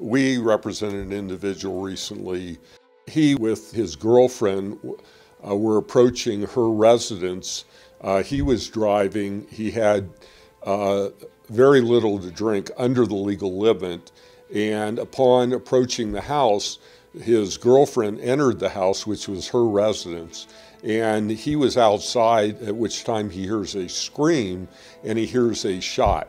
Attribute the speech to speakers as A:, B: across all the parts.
A: We represented an individual recently. He, with his girlfriend, uh, were approaching her residence. Uh, he was driving. He had uh, very little to drink under the legal limit. And upon approaching the house, his girlfriend entered the house, which was her residence, and he was outside, at which time he hears a scream and he hears a shot.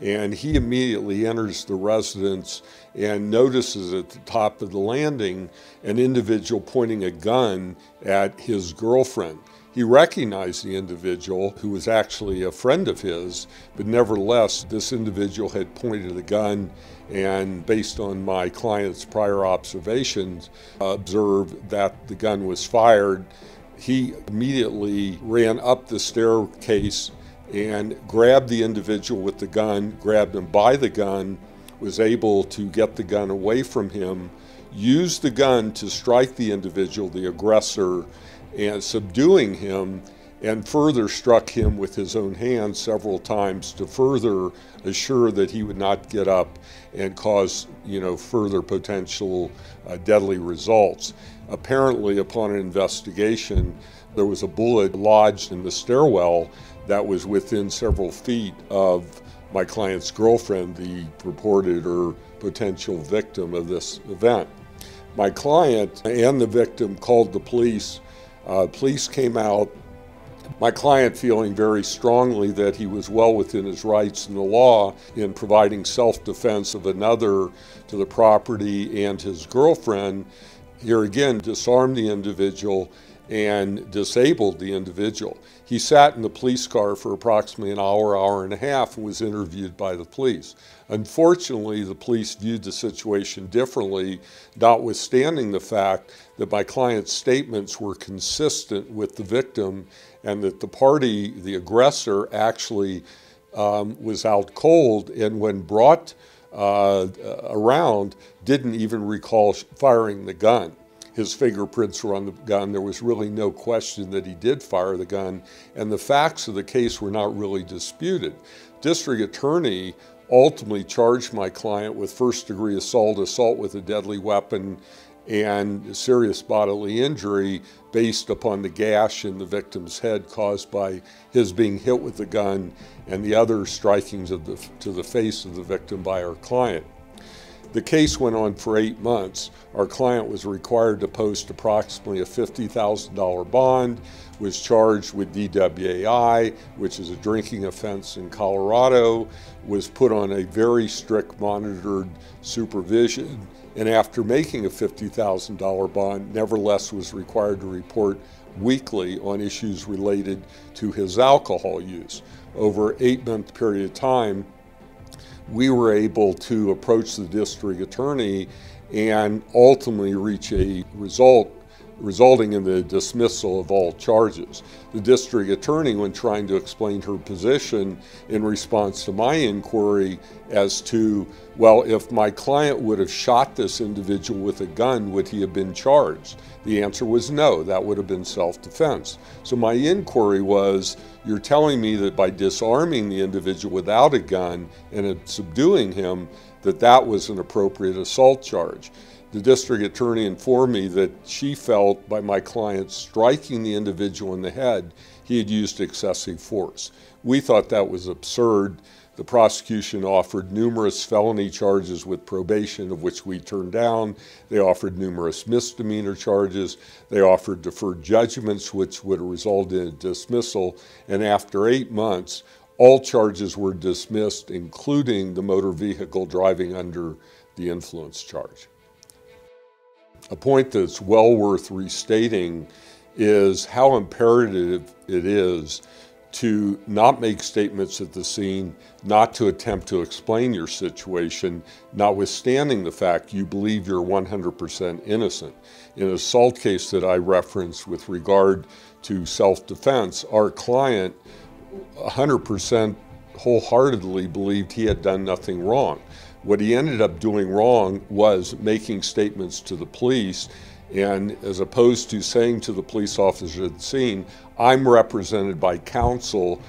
A: And he immediately enters the residence and notices at the top of the landing an individual pointing a gun at his girlfriend. He recognized the individual who was actually a friend of his, but nevertheless, this individual had pointed a gun and based on my client's prior observations, observed that the gun was fired. He immediately ran up the staircase and grabbed the individual with the gun, grabbed him by the gun, was able to get the gun away from him, used the gun to strike the individual, the aggressor, and subduing him and further struck him with his own hands several times to further assure that he would not get up and cause you know further potential uh, deadly results. Apparently upon an investigation there was a bullet lodged in the stairwell that was within several feet of my client's girlfriend the purported or potential victim of this event my client and the victim called the police uh, police came out my client feeling very strongly that he was well within his rights in the law in providing self defense of another to the property and his girlfriend. Here again, disarmed the individual and disabled the individual. He sat in the police car for approximately an hour, hour and a half, and was interviewed by the police. Unfortunately, the police viewed the situation differently, notwithstanding the fact that my client's statements were consistent with the victim and that the party, the aggressor, actually um, was out cold and when brought uh, around, didn't even recall firing the gun his fingerprints were on the gun. There was really no question that he did fire the gun, and the facts of the case were not really disputed. District attorney ultimately charged my client with first degree assault, assault with a deadly weapon, and serious bodily injury based upon the gash in the victim's head caused by his being hit with the gun and the other strikings of the, to the face of the victim by our client. The case went on for eight months. Our client was required to post approximately a $50,000 bond, was charged with DWAI, which is a drinking offense in Colorado, was put on a very strict monitored supervision, and after making a $50,000 bond, nevertheless was required to report weekly on issues related to his alcohol use. Over an eight month period of time, we were able to approach the district attorney and ultimately reach a result resulting in the dismissal of all charges. The district attorney, when trying to explain her position in response to my inquiry as to, well, if my client would have shot this individual with a gun, would he have been charged? The answer was no, that would have been self defense. So my inquiry was, you're telling me that by disarming the individual without a gun and subduing him, that that was an appropriate assault charge. The district attorney informed me that she felt by my client striking the individual in the head, he had used excessive force. We thought that was absurd. The prosecution offered numerous felony charges with probation, of which we turned down. They offered numerous misdemeanor charges. They offered deferred judgments, which would result in a dismissal. And after eight months, all charges were dismissed, including the motor vehicle driving under the influence charge. A point that's well worth restating is how imperative it is to not make statements at the scene, not to attempt to explain your situation, notwithstanding the fact you believe you're 100% innocent. In an assault case that I referenced with regard to self defense, our client 100% wholeheartedly believed he had done nothing wrong. What he ended up doing wrong was making statements to the police, and as opposed to saying to the police officer at the scene, I'm represented by counsel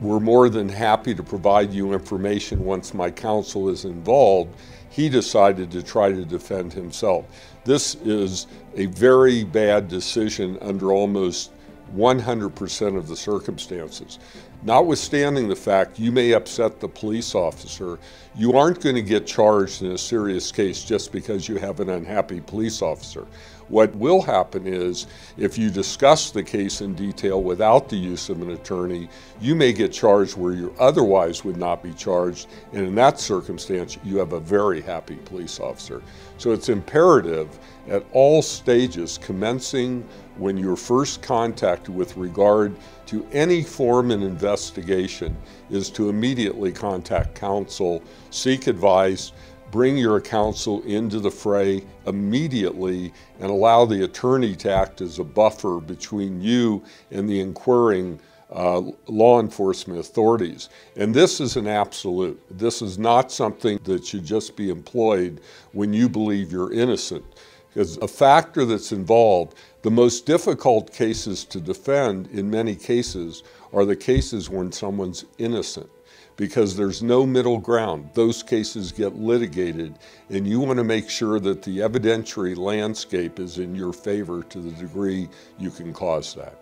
A: we're more than happy to provide you information once my counsel is involved. He decided to try to defend himself. This is a very bad decision under almost 100% of the circumstances. Notwithstanding the fact you may upset the police officer, you aren't going to get charged in a serious case just because you have an unhappy police officer. What will happen is if you discuss the case in detail without the use of an attorney, you may get charged where you otherwise would not be charged. And in that circumstance, you have a very happy police officer. So it's imperative at all stages, commencing when you're first contacted with regard to any form of investigation, is to immediately contact counsel, seek advice, bring your counsel into the fray immediately and allow the attorney to act as a buffer between you and the inquiring uh, law enforcement authorities. And this is an absolute. This is not something that should just be employed when you believe you're innocent. Because a factor that's involved, the most difficult cases to defend in many cases are the cases when someone's innocent because there's no middle ground. Those cases get litigated, and you want to make sure that the evidentiary landscape is in your favor to the degree you can cause that.